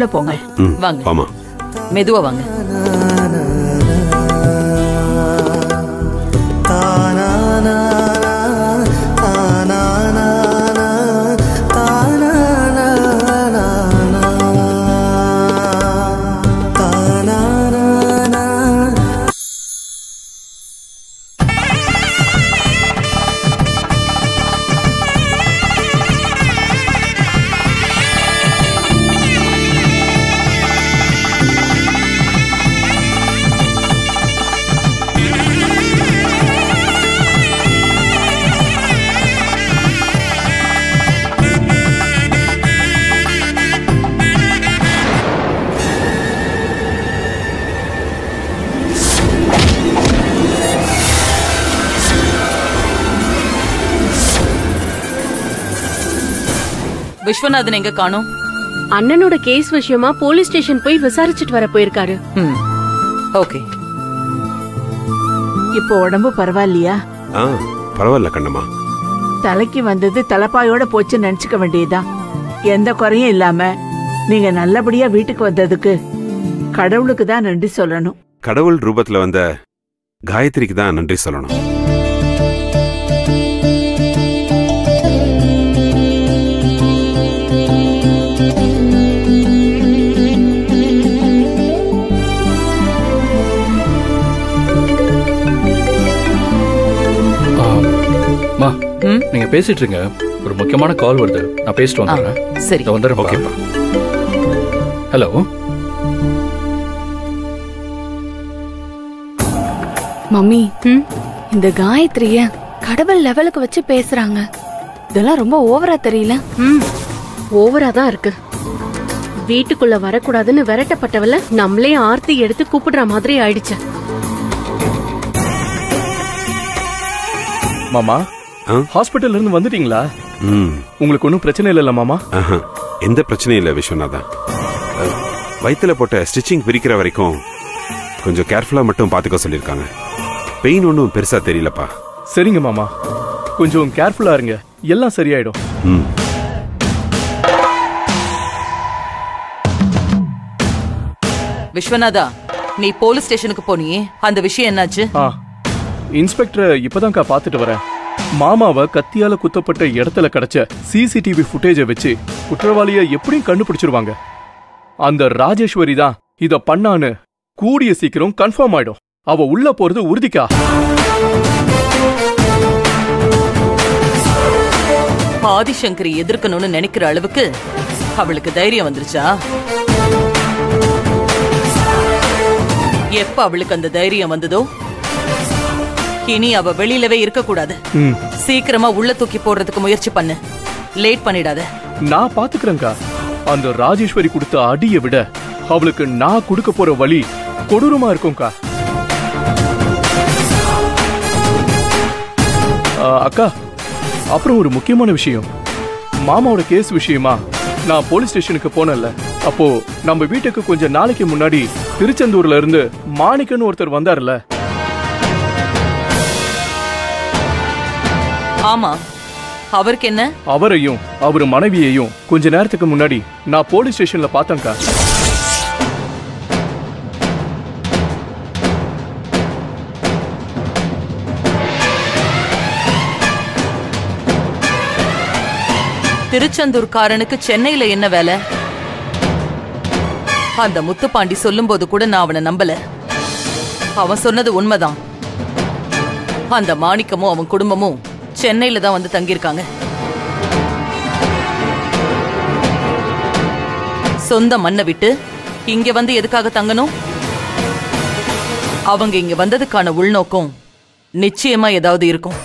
உள்ள போங்க. வாங்க. மெதுவா வாங்க. விஸ்வநாதன் எங்க காணோம்? அண்ணனோட கேஸ் விஷயமா போலீஸ் ஸ்டேஷன் போய் விசாரிச்சுட்டு வர போயிருக்காரு. ஓகே. இப்போ உடம்பு பரவாயில்லையா? ஆ பரவாயில்ல கண்ணம்மா. தலைக்கு வந்தது தலைப்பாயோட போச்சுன்னு நினைச்சுக்க வேண்டியதுதான். எந்த குறையும் இல்லாம நீங்க நல்லபடியா வீட்டுக்கு வந்ததுக்கு கடவுளுக்கு தான் நன்றி சொல்லணும். கடவுள் ரூபத்துல வந்த காயத்ரிக்கு தான் நன்றி சொல்லணும். நீங்க பேசிட்டு இருங்க ஒரு முக்கியமான கால் வருது. நான் பேசிட்டு வந்துடுறேன். சரி. வந்துடுறேன். ஓகேப்பா. ஹலோ மம்மி இந்த காயத்ரிய கடவுள் லெவலுக்கு வச்சு பேசுறாங்க. இதெல்லாம் ரொம்ப ஓவரா தெரியல. ம். ஓவரா தான் இருக்கு. வீட்டுக்குள்ள வரக்கூடாதுன்னு விரட்டப்பட்டவள நம்மளே ஆர்த்தி எடுத்து கூப்பிடுற மாதிரி ஆயிடுச்சு. மாமா? ஹாஸ்பிட்டல்ல இருந்து வந்துட்டீங்களா? ம். உங்களுக்கு ஒன்றும் பிரச்சனை இல்லைல்ல மாமா. எந்த பிரச்சனையும் இல்லை விஸ்வநாதன் அஹ், வயித்துல போட்ட ஸ்டிச்சிங் பிரிக்கிற வரைக்கும் கொஞ்சம் கேர்ஃபுல்லா மட்டும் பாத்துக்க சொல்லியிருக்காங்க. பெயின் ஒன்றும் பெருசா தெரியலப்பா. சரிங்க மாமா. கொஞ்சம் கேர்ஃபுல்லா இருங்க. எல்லாம் சரியாயிடும். ம். விஸ்வநாதா நீ போலீஸ் ஸ்டேஷனுக்கு போனியே. அந்த விஷயம் என்னாச்சு? ஆ. இன்ஸ்பெக்டரை இப்பதான்க்கா பார்த்துட்டு வரேன். மாமாவை கத்தியால குத்தப்பட்ட இடத்துல கிடைச்ச சிசிடிவி ஃபுட்டேஜை வச்சு குற்றவாளியை எப்படியும் கண்டுபிடிச்சிருவாங்க? அந்த ராஜேஸ்வரி தான் இத பண்ணான்னு கூடிய சீக்கிரம் கன்ஃபார்ம் ஆயிடும். அவ உள்ள போறது உறுதிக்கா? ஆதிசங்கரி எதிர்க்கணும்னு நினைக்கிற அளவுக்கு அவளுக்கு தைரியம் வந்துருச்சா? எப்ப அவளுக்கு அந்த தைரியம் வந்ததோ? இனி அவ வெளியிலவே இருக்க கூடாது சீக்கிரமா உள்ள தூக்கி போடுறதுக்கு முயற்சி பண்ணு. லேட் பண்ணிடாத. நான் பாத்துக்கிறேன்க்கா. அந்த ராஜேஸ்வரி கொடுத்த அடியை விட அவளுக்கு நான் கொடுக்க போற வழி கொடூரமா இருக்கும்க்கா. அக்கா அப்புறம் ஒரு முக்கியமான விஷயம். மாமாவோட கேஸ் விஷயமா நான் போலீஸ் ஸ்டேஷனுக்கு போனேன்ல. அப்போ நம்ம வீட்டுக்கு கொஞ்சம் நாளைக்கு முன்னாடி திருச்செந்தூர்ல இருந்து மாணிக்கன்னு ஒருத்தர் வந்தார்ல. ஆமா. அவருக்கு என்ன அவரையும் அவர் மனைவியையும் கொஞ்ச நேரத்துக்கு முன்னாடி நான் போலீஸ் ஸ்டேஷன்ல பார்த்தேன்க்கா திருச்செந்தூர்காரனுக்கு சென்னையில என்ன வேலை? அந்த முத்துப்பாண்டி சொல்லும்போது கூட நான் அவனை நம்பல. அவன் சொன்னது உண்மைதான். அந்த மாணிக்கமும் அவன் குடும்பமும் சென்னையில தான் வந்து தங்கியிருக்காங்க. சொந்த மண்ணை விட்டு இங்க வந்து எதுக்காக தங்கணும்? அவங்க இங்க வந்ததுக்கான உள்நோக்கம் நிச்சயமா ஏதாவது இருக்கும்.